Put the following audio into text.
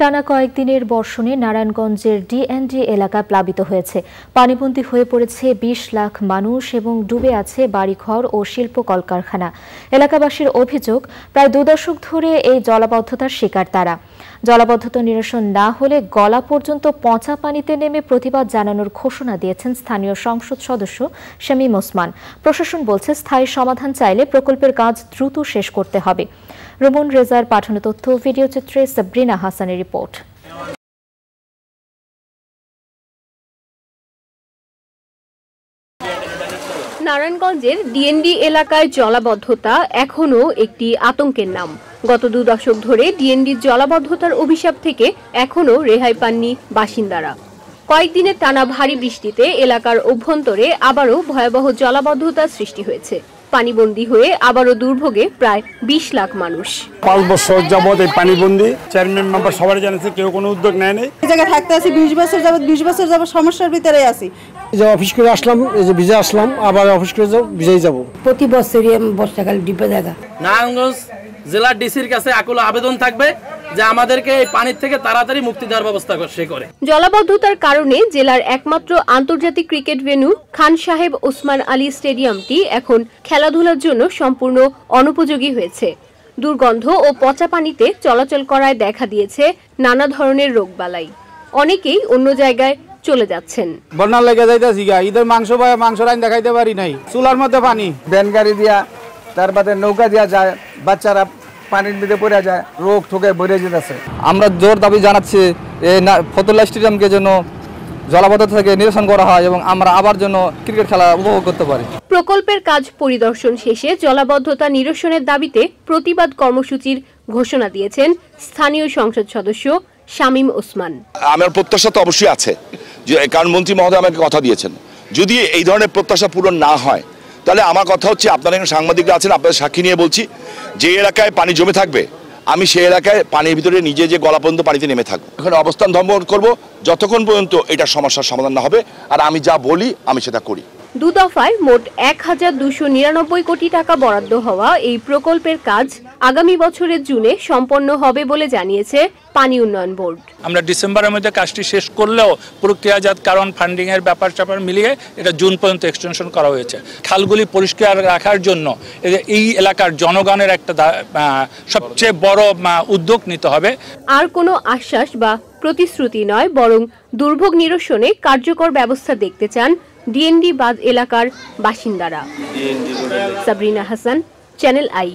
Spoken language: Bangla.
টানা কয়েকদিনের বর্ষণে নারায়ণগঞ্জের ডিএনডি এলাকা প্লাবিত হয়েছে। পানিবন্দী হয়ে পড়েছে বিশ লাখ মানুষ এবং ডুবে আছে বাড়িঘর ও শিল্প কলকারখানা। এলাকাবাসীর অভিযোগ, প্রায় দু দশক ধরে এই জলাবদ্ধতার শিকার তারা। জলাবদ্ধতা নিরসন না হলে গলা পর্যন্ত পচা পানিতে নেমে প্রতিবাদ জানানোর ঘোষণা দিয়েছেন স্থানীয় সংসদ সদস্য শামীম ওসমান। প্রশাসন বলছে, স্থায়ী সমাধান চাইলে প্রকল্পের কাজ দ্রুত শেষ করতে হবে। রোমন রেজার পাঠানো তথ্য, ভিডিও চিত্রে সাবরিনা হাসানের রিপোর্ট। নারায়ণগঞ্জের ডিএনডি এলাকায় জলাবদ্ধতা এখনও একটি আতঙ্কের নাম। গত দু দশক ধরে ডিএনডির জলাবদ্ধতার অভিশাপ থেকে এখনও রেহাই পাননি বাসিন্দারা। কয়েকদিনের টানা ভারী বৃষ্টিতে এলাকার অভ্যন্তরে আবারও ভয়াবহ জলাবদ্ধতার সৃষ্টি হয়েছে। পানিবন্দী হয়ে আবারও দুর্ভোগে প্রায় বিশ লাখ মানুষ। পাঁচ বছর যাবৎ এই পানিবন্দি চেয়ারম্যান মেম্বার সবাই জানিয়েছে কেউ কোনো উদ্যোগ নেয়নি এই জায়গায় থাকতে আছি বিশ বছর যাবত বিশ বছর যাবত সমস্যার ভিতরে আছি। এই যে অফিস করে আসলাম এই যে ভিজে আসলাম আবার অফিস করে যাও ভিজেই যাব। প্রতি বছরই আমি বর্ষাকালে ডিপে দেখা। নারায়ণগঞ্জ জেলার ডিসির কাছে আকুল আবেদন থাকবে। যে আমাদেরকে এই পানির থেকে তাড়াতাড়ি মুক্তি দেওয়ার ব্যবস্থা করে সে করে। জলাবদ্ধতার কারণে জেলার একমাত্র আন্তর্জাতিক ক্রিকেট ভেন্যু খান সাহেব ওসমান আলী স্টেডিয়ামটি এখন খেলাধুলার জন্য সম্পূর্ণ অনুপযোগী হয়েছে। দুর্গন্ধ ও পচা পানিতে চলাচল করায় দেখা দিয়েছে নানা ধরনের রোগবালাই। অনেকেই অন্য জায়গায় চলে যাচ্ছেন। বন্যা লেগে যাইতেছি গা ঈদের মাংস বা মাংস রাইন দেখাইতে পারি নাই। চুলার মধ্যে পানি। ভ্যান গাড়ি দিয়া তার বাদে নৌকা দিয়া যায় বাচ্চারা পানির মধ্যে পড়ে যায় রোগ ঠোকে ভরে যেতেছে। আমরা জোর দাবি জানাচ্ছি এই ফতুল্লা স্টেডিয়ামকে যেন জলাবদ্ধতা থেকে নিরসন করা হয় এবং আমরা আবার জন্য ক্রিকেট খেলা উপভোগ করতে পারি। প্রকল্পের কাজ পরিদর্শন শেষে জলাবদ্ধতা নিরসনের দাবিতে প্রতিবাদ কর্মসূচির ঘোষণা দিয়েছেন স্থানীয় সংসদ সদস্য শামীম ওসমান। আমার প্রত্যাশা তো অবশ্যই আছে যে কারণ মন্ত্রী মহোদয় আমাকে কথা দিয়েছেন। যদি এই ধরনের প্রত্যাশা পূরণ না হয় তাহলে আমার কথা হচ্ছে আপনারা এখানে সাংবাদিকরা আছেন আপনাদের সাক্ষী নিয়ে বলছি যে এলাকায় পানি জমে থাকবে, আমি সেই এলাকায় পানির ভিতরে নিজে যে গলা পর্যন্ত পানিতে নেমে থাকব। এখানে অবস্থান ধর্ম করব, যতক্ষণ পর্যন্ত এটা সমস্যার সমাধান না হবে, আর আমি যা বলি, আমি সেটা করি। দু দফায় মোট এক হাজার দুশো নিরানব্বই কোটি টাকা বরাদ্দ হওয়া এই প্রকল্পের কাজ আগামী বছরের জুনে সম্পন্ন হবে বলে জানিয়েছে পানি উন্নয়ন বোর্ড। আমরা ডিসেম্বরের মধ্যে কাজটি শেষ করলেও প্রক্রিয়াজাত কারণ ফান্ডিং এর ব্যাপার স্যাপার মিলিয়ে এটা জুন পর্যন্ত এক্সটেনশন করা হয়েছে। খালগুলি পরিষ্কার রাখার জন্য এই এলাকার জনগণের একটা সবচেয়ে বড় উদ্যোগ নিতে হবে। আর কোনো আশ্বাস বা প্রতিশ্রুতি নয় বরং দুর্ভোগ নিরসনে কার্যকর ব্যবস্থা দেখতে চান ডিএনডি বাদ এলাকার বাসিন্দারা। Sabrina Hasan channel I.